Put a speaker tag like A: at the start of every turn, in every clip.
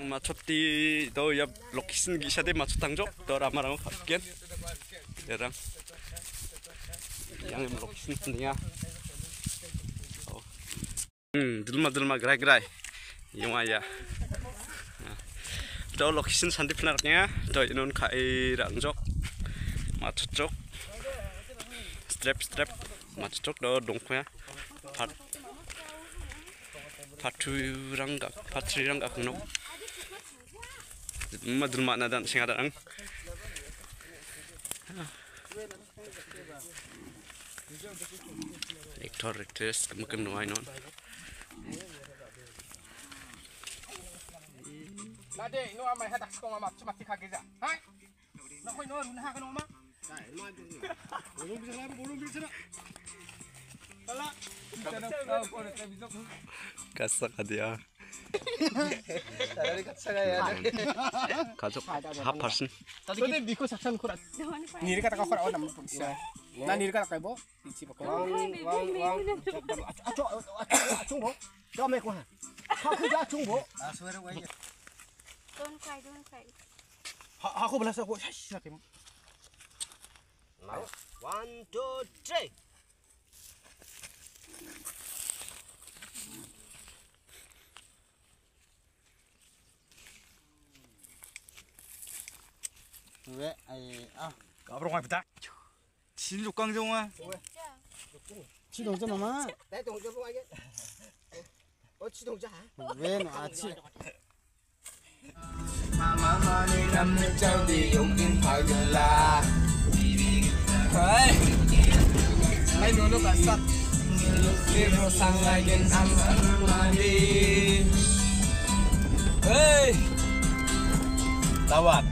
A: 맞췄디 너야 럭키슨 기샤데 맞췄당죠? 너 라마랑 갈게 얘랑 양이 럭키슨 뿐이야 음 들마 들마 그래 그래 용아야 너 럭키슨 산디 플라르냐 너 이놈 가이랑죠 맞췄죠 스트랩 스트랩 mà chốt đó đúng khoe phát phát chú răng gạc phát chú răng gạc nó mà đúng mà nadan sinh ra ăn Rektor Rektres mungkin nuai non.
B: Nade, no amai hatak skoma mat cuma tikha geza. Hai? Nakoi no runha kan oma? Dai, loi bunga.
C: Bolong bisa lah, bolong bisa lah.
A: 가싸가 돼야
C: 차라리 가싸가 해야 돼
A: 가족 합할순
B: 근데 니코 작전 코라
D: 니리가 다가 코라 오나
B: 못 보겠어 나 니리가 다가 뭐 이치 바꿔
D: 왕왕왕
C: 아초 아초 뭐 다음에 코하 하고 야 중보 아 소리로 와야
D: 돈 카이 돈 카이
C: 하고 불렀어 고 샤시 나팀 One, two, three. 왜? 아이 아.
A: 까불어 와이 부탁. 진족 강정아.
C: 치동 좀 엄마. 내 동자 보고 이게. 어 치동자. 왜 아치.
E: 마마마니 남는 자디 용긴 파글라. Hey. Hey, no, no, that's not. Libro sangayin ang mani. Hey!
A: Tawad.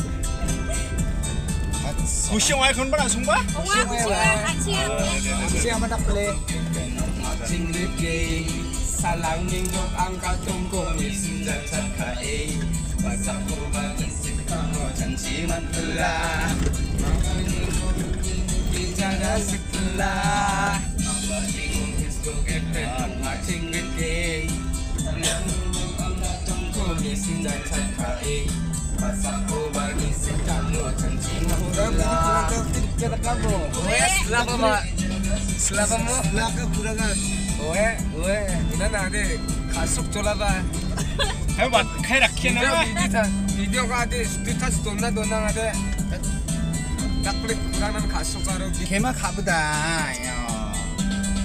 C: Cú siêu
A: ai không bắt đầu xuống quá?
D: Không á, cú siêu anh
A: siêu. mà đập
C: lê.
E: Chính lực kì, xa lắng nhưng lúc ăn cao tung cô mì xin ra thật khả ý. Và sắp cô bà thật xin con ngồi chẳng chỉ mặn tư la. Mà ơi nhưng cô mì cha đã sức tư la. Mà bà chỉ cùng kiss cô ghép tên thật mà chính lực kì. Lắng nhưng ăn cao tung cô mì xin ra thật khả ý. Và sắp cô bà mì xin con ngồi chẳng chỉ mặn tư la.
C: Slakamu.
E: Oe, slakamu. Slakamu.
C: Slaka kurangan.
E: Oe,
C: oe.
E: Ina nade kasuk cholaba.
A: Hey, what? Hey, rakhina. Video,
E: video, video ka ade. Stuta stona dona ade. Taklik kurangan kasuk karo.
C: Kema kabuda.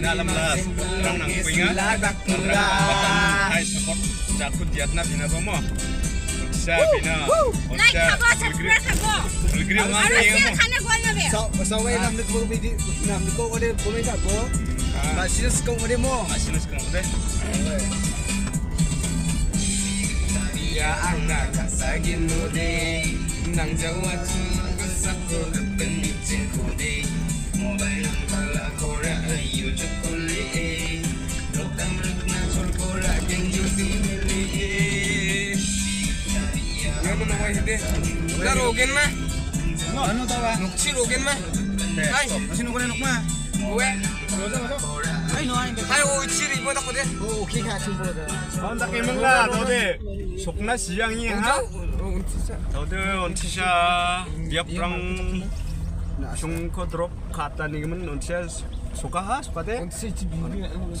E: dalam las nang batang ya.
A: hai support jakut diatna bina somo bisa bina
E: nang nang दे उधर होगेन में
C: anu tau ah
E: nuksi rogen mah
C: hai masih nunggu nenok mah
E: gue
C: hai noai hai
E: uci ribu tak kode
C: oke kah cipu tahun
A: tak emang lah tau deh sokna siang ini ha tau deh ontisha dia perang 중코 드롭 갔다니면 언제 소가하 스파데
E: 언제 집이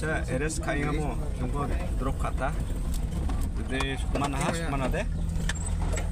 E: 자 LS 카잉하고 중코
A: 드롭 갔다 근데 조금만 하 조금만 하대